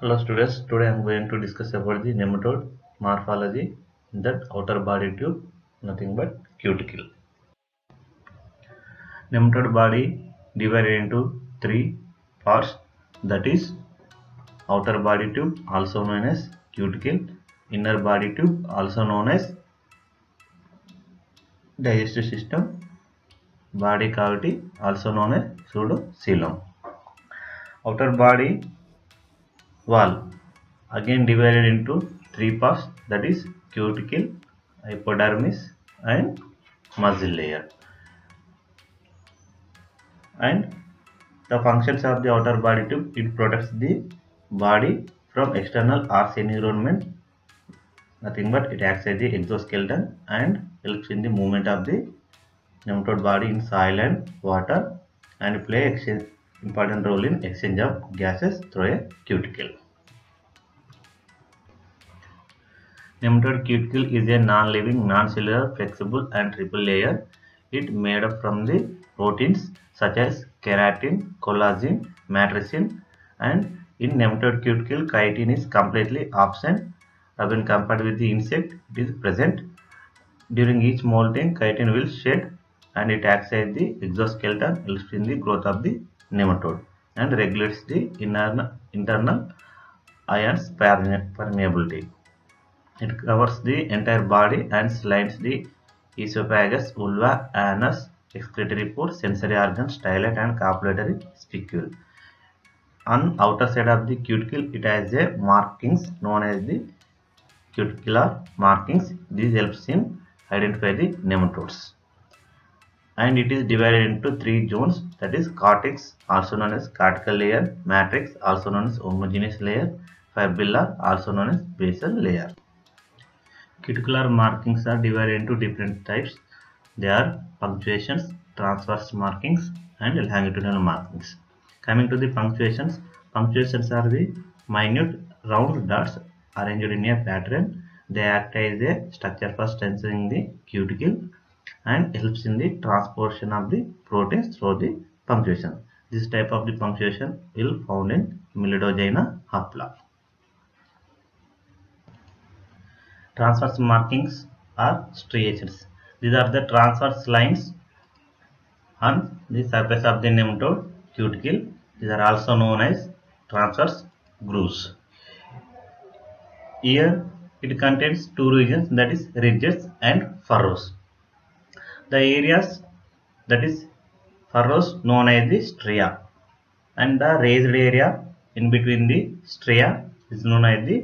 Hello students, today I am going to discuss about the nematode morphology in that outer body tube, nothing but cuticle. Nematode body divided into three parts that is outer body tube also known as cuticle, inner body tube also known as digestive system, body cavity also known as pseudocoelom. Outer body wall again divided into three parts. That is cuticle hypodermis and muscle layer. And the functions of the outer body tube it protects the body from external harsh environment. Nothing but it acts as the exoskeleton and helps in the movement of the nematode body in soil and water and play important role in exchange of gases through a cuticle. Nematode cuticle is a non-living, non-cellular, flexible and triple layer. It made up from the proteins such as keratin, collagen, matricin and in nematode cuticle chitin is completely absent. When compared with the insect, it is present. During each molting, chitin will shed and it acts as the exoskeleton, helps in the growth of the nematode and regulates the inner, internal ions permeability. It covers the entire body and slides the esophagus, vulva, anus, excretory pore, sensory organs, stylet and copulatory spicule. On outer side of the cuticle, it has a markings known as the cuticular markings. This helps in identify the nematodes and it is divided into three zones. That is cortex also known as cortical layer matrix also known as homogeneous layer fibrillar also known as basal layer. Cuticular markings are divided into different types. They are punctuations transverse markings and longitudinal markings. Coming to the punctuations punctuations are the minute round dots arranged in a pattern. They act as a structure for strengthening the cuticle and helps in the transportation of the proteins through the punctuation. This type of the punctuation will found in Meloidogyne hapla. Transverse markings are striations. These are the transverse lines on the surface of the nematode cuticle. These are also known as transverse grooves. Here it contains two regions that is ridges and furrows the areas that is furrows known as the stria and the raised area in between the stria is known as the